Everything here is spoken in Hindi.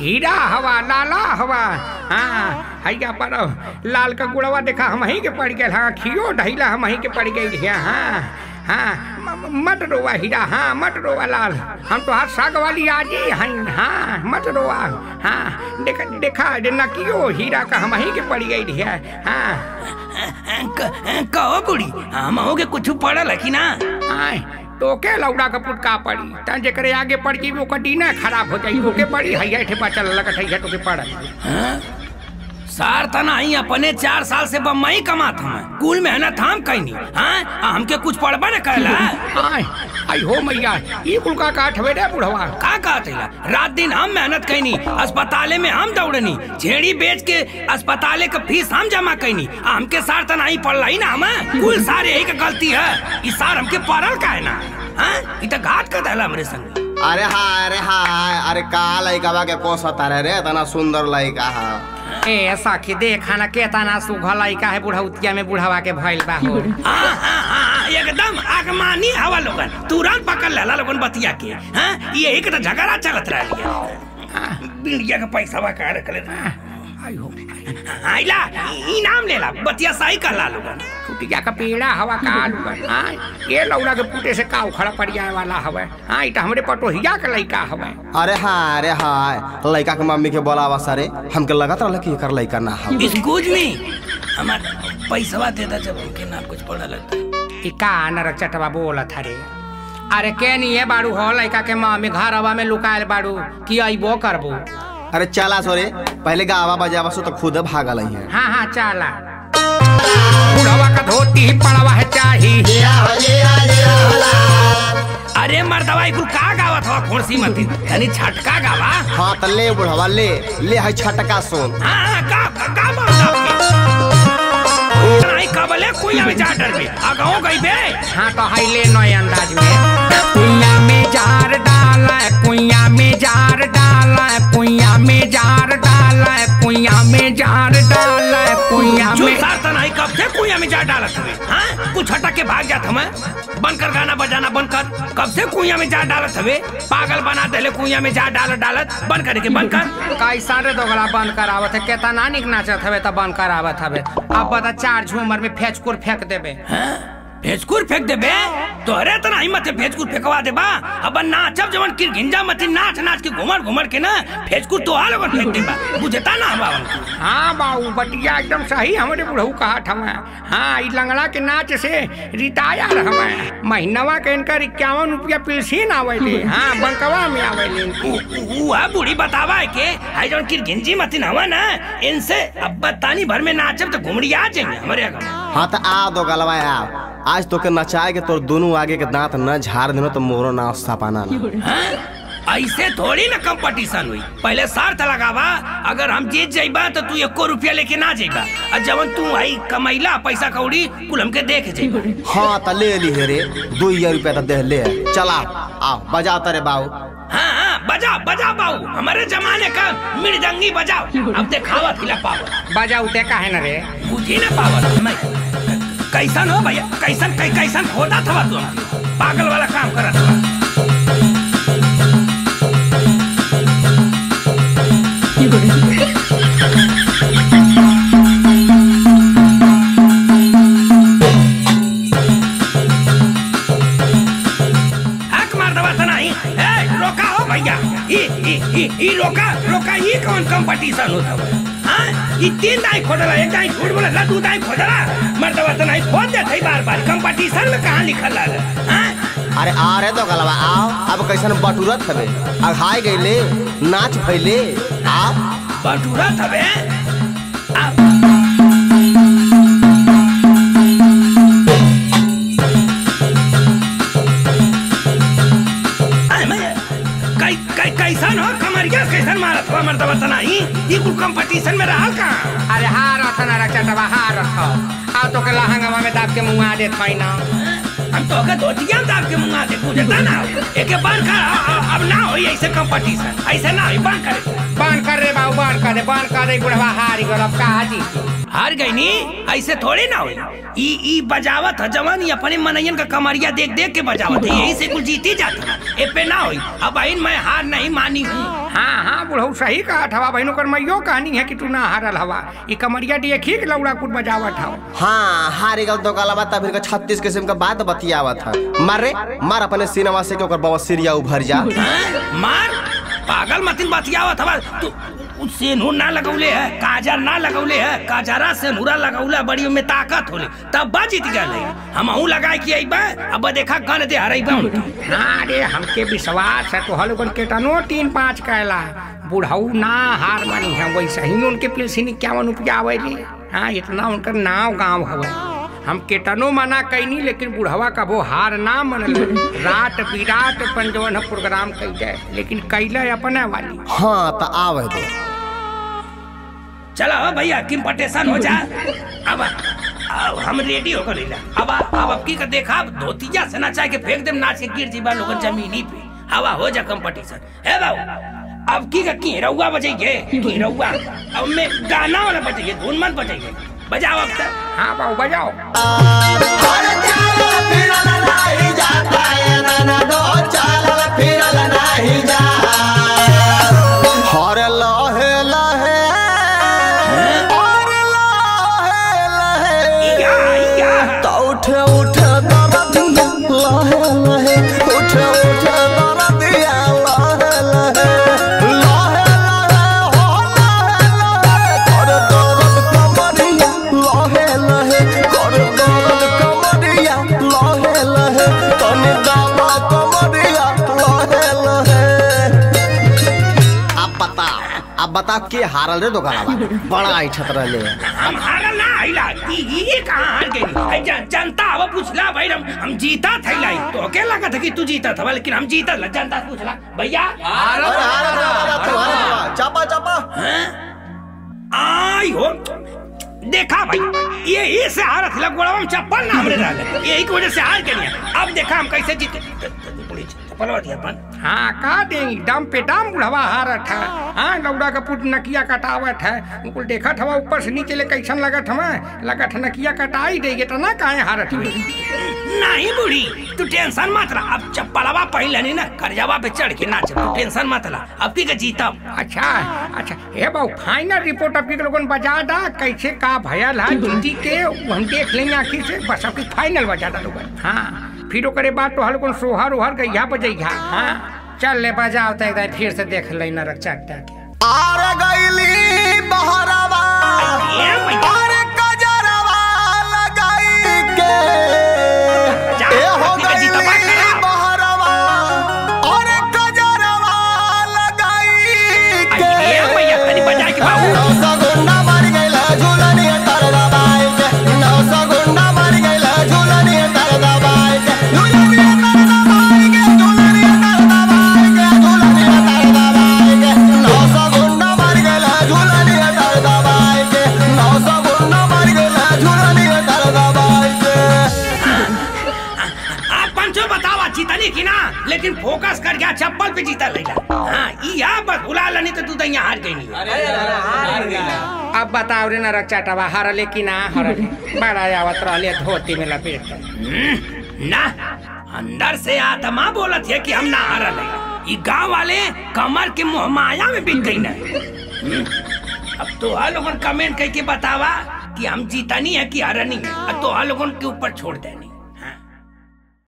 हीरा हवा लाला हवा। हाँ हैया पर लाल का गुड़वा देखा हम ही के पड़ गए। हाँ खियो ढैला हम ही के पड़ गई हाँ हाँ म- म- मत रोवा हीरा हाँ मत रोवा लाल। हम तो हाथ साग वाली आजी हैं हाँ। मत रोवा। हाँ देखा देखा जे नकियो हीरा का हम ही के पड़ गई है हाँ कहो बुढ़ी हम होगे कुछ पड़ल है कि ना? तोके लौड़ा का पुटका पड़ी। त जेकरे आगे पड़ की वो कटीना खराब हो जाई। ओके पड़ी हैया ठे बचल लगत है तोके हाँ? सार तना ही अपने चार साल से बम्बई कमात हम। कुल मेहनत हम कहीं हाँ? आ हमके कुछ पड़बा न करला? आई हो मैया ई कुल का काठ वे रे बुढ़वा। का कहत है रात दिन हम मेहनत कैनी अस्पताले में हम दौड़नी झेड़ी बेच के अस्पताले का फ़ीस हम जमा कैनी हमके सार तना ही पड़ला ही ना हम कुल सार यही का गलती है। इस सार हमके पड़ल का है ना? हाँ? इ त घाट कर दहला हमरे संग। अरे हाय अरे हाय अरे का लइका के पोसता रे रे इतना सुंदर लइका है। ए सखी देखा ना केतना सुघलाई का है बुढ़ौतिया में बुढ़वा के भइल बा हो। हाँ हाँ हाँ एकदम आगमानी हवा लोगन। तुरंत पकड़ लेला लोगन बतिया के। हाँ यही के तो झगड़ा चलत रह बिंडिया का पैसा बा का रखले आई हो। आइला इनाम लेला बतिया सही कर ला लोगन। कुटिया का पेड़ा हवा का लुगन। हाँ ये लौड़ा के पुटे से का उखड़ा पड़ जाए वाला हवे। हाँ ई त हमरे पटोहिया के लइका हवे। अरे हाय अरे हाय लइका के मम्मी के बोलावा सारे हमके लगत रहल कि एकर लइका ना है एक्सक्यूज मी हमार पैसा दे दा जब हमके ना कुछ पड़ा लगता ई का नरक चटवा बोलत हरे। अरे के नहीं है बाड़ू हो लइका के माँ में घर हवा में लुकायल बाड़ू कि अइबो करबो? अरे चला सोरे पहले गावा बजावा सो तो खुद भागल है। हाँ हाँ चला। बुढ़वा का धोती पड़वा है चाही। अरे मर्दवा कुल का गावत हवा खोड़सी मती तनी छटका गावा? हाँ तो ले बुढ़वा ले ले है छटका सोन। हाँ हाँ का का का मर्दवा कुइया में जा डर बे अगाओ गई बे। हाँ तो हाई ले नए अंदाज में। कुइया में जार डाला है कुइया में जार डाला है कुइया में जार डाला है कुइया में जार डाला कुइया जो में सार तनाई कब से कुइया में जा डालत हवे हाँ? कुछ हटक के भाग जात हमें बंद कर गाना बजाना बंद कर। कब से कुइया में जा डालत हवे? पागल बना देले कुइया में जा डालत। डालत बंद करे के बंद कर। कैसा रे दोगला बंद करावत है केतना निक नाचत हवे त बंद करावत हवे। अब बता चार झूमर में फेचकुर फेंक देबे। भेजकुर फेंक देबे तोहरे तना हिम्मत है भेजकुर फेंकवा देबा अब नाचब जवन किर गिंजा मती नाच नाच के घुमर घुमर के ना भेजकुर तो आल फेंक देबा बुझता ना बावन हाँ बाबू बटिया एकदम सही हमरे बुढ़ऊ कहा हमें हाँ ई लंगड़ा के नाच से रिटायर हमें महीनवा के इनकर इक्यावन रुपया पेंशन आवेले। हाँ बंकवा में आवेले वह बूढ़ी बतावा के है जवन किर गिंजी मती नवा ना इनसे अब बतानी भर में नाचब तो घुमड़ी आ जाएँगे हमारे हाँ तो आ दो गलवा आ आज तो के नचाए के तोर दोनों आगे के दांत न झाड़ देना तो मोरो ना सपाना ना। हाँ? ऐसे थोड़ी ना कंपटीशन हुई। पहले शर्त लगावा अगर हम जीत जाइबा तो तू एको रुपया लेके ना जाइबा। और जवन तू आई कमैला पैसा कौड़ी कुल हमके देख जाइबा। हाँ तो ले ली रे। दो हज़ार रुपया तो दे ले। चला आओ बजाओ तारे बाबू। हाँ हाँ बजाओ बजाओ बाबू। हमारे जमाने का मृदंगी बजाओ। अब दिखावा खिला पावर बजा उते का है न रे। बुझी ना पावर मैं कैसन हो भैया? कैसन कै, कैसन? खोदा था तू पागल वाला काम करत ए रोका हो ई रोका रोका ई कौन कंपटीशन होता है तीन दाई खोदला एक दाई झूठ बोला दू दाई खोदला मार दवा तना ही खोद दे थई बार बार कंपटीशन में कहाँ लिखल है अरे आ रे तो गलवा, आओ। अब कैसन बटूरत हवे। अघाई गईले नाच भइले आ कै कै कैसन हो? कमरिया कैसन मारत हो? मर्दवा तना ही ई कुल कंपटीशन में रहल के मुंगा दे खाई ना। हम तो के धोतिया दाब के मुंगा दे बुझता ना एके बार कर अब ना होई ऐसे कंपटीशन ऐसे ना होई बंद करे। बंद कर रे बाबू बंद कर दे बंद कर दे बुढ़वा हारी गल अब कहा जी हार गई नी? ऐसे थोड़ी ना होई। ई ई बजावत है जवान अपने मनैयन का कमरिया देख देख के बजावत है। यही से कुल जीती जाता है। ए पे ना होई। अब आइन मैं हार नहीं मानी हूँ। हाँ हाँ बुढ़ऊ सही कहा हवा। बहनों कर मैयो कहानी है कि तू ना हारल हवा। ई कमरिया देखी के लौड़ा कुट बजावत हवा हाँ हारी गल तो गलबा तब छत्तीस किस्म का बात बतियावत है। मारे मार अपने सिनेमा से के ओकर बवसीरिया उभर जा। मार? पागल मतिन बतियावत हवा। तू उ सेनूर ना लगौले है काजर ना लगौले है काजरा सेनूरा लगौले बड़ी में ताकत होले तब बा जीत गए हम अहू लगाए कि अइबा अब देखा गन दे हरइबा उनका हाँ। रे हमके विश्वास है तो हलोगन के टनो तीन पाँच कैला बुढ़ऊ ना हार मानी है वैसे ही उनके पिलसिन इक्यावन उपजावे ली हाँ इतना उनकर नाव गाँव हवे। हम केतनो मना कैनी लेकिन बुढ़वा कबो हार ना मनल। रात बिरात पंजवन प्रोग्राम कैले लेकिन कैले अपने वाली। हाँ तो आवे दे। चलो भैया, किम पटेशन हो जा। अब अब हम रेडी होकर लेला अब अब अब की का देखा? अब धोतिया से नचा के फेंक देम, नाच के गिर जीबा लोगन जमीनी पे। हवा हो जा कंपटीशन हे बाबू, अब की का की रउआ बजाइए की रउआ अब मैं गाना वाला बजाइए, धुन मत बजाइए। बजाओ अब तक हाँ बाबू, बजाओ। हर उठे उठे दरदिया लहे लहे। उठे उठे दरदिया लहे लहे। लहे लहे हो लहे लहे। कर दर्द कमरिया लहे लहे। कर दर्द कमरिया लहे लहे। तनी दामा कमरिया लहे लहे। अब बताओ अब बताओ के हारल रे दो गलावा बड़ा ऐठत रहले। हम हारल ना ई ई कहाँ हार गई? आई जन, जनता अब पूछला भाई हम हम जीता थैला तो के लगा था कि तू जीता था? लेकिन हम जीता ला जनता पूछला। भैया? चापा चापा। आई हो। देखा भाई ये ये से हारत लगोड़ा में चप्पल ना हमरे रहले यही की वजह से हार के अब देखा हम कैसे जीते। चप्पल दिया हाँ का देंगी? दम पे दम बुढ़वा हारत है हाँ लौड़ा का पुट नकिया कटावत है। उनको देखत हवा ऊपर से नीचे ले कैसन लगत हमें लगत नकिया कटाई देगे तो ना काहे हारत हुई नहीं बूढ़ी तू टेंशन मत रहा अब चप्पलवा पहन लेनी ना करजवा पे चढ़ के नाच। टेंशन मत ला। अब की का जीता अच्छा अच्छा। हे बाबू फाइनल रिपोर्ट आपके लोगन बजा दा। कैसे का भयल है जीती के हम देख लेंगे आखिर से। बस आपकी फाइनल बजा दा लोगन हाँ। फिर ओकरे बाद तो हल्कन सोहर ओहर गैया बजैया हाँ। चल ले बजाओ तो एकदम फिर से देख लेना रक्षा चट्टा के आर जीतनी की ना लेकिन फोकस कर गया चप्पल पे जीता लेगा हाँ आ बस बुला लेनी तो तू तो यहाँ हार गई। नहीं अब बताओ रे नरक चटवा हरले कि ना हरले बड़ा आवत रहले धोती में लपेट हम्म, ना अंदर से आत्मा बोलत है कि हम ना हारल है ई गाँव वाले कमर के मुँह माया में बिक गई ना। हम्म, अब तो हर लोगन कमेंट करके बतावा कि हम जीतनी है कि हारनी है। अब तो हर लोगन के ऊपर छोड़ देनी।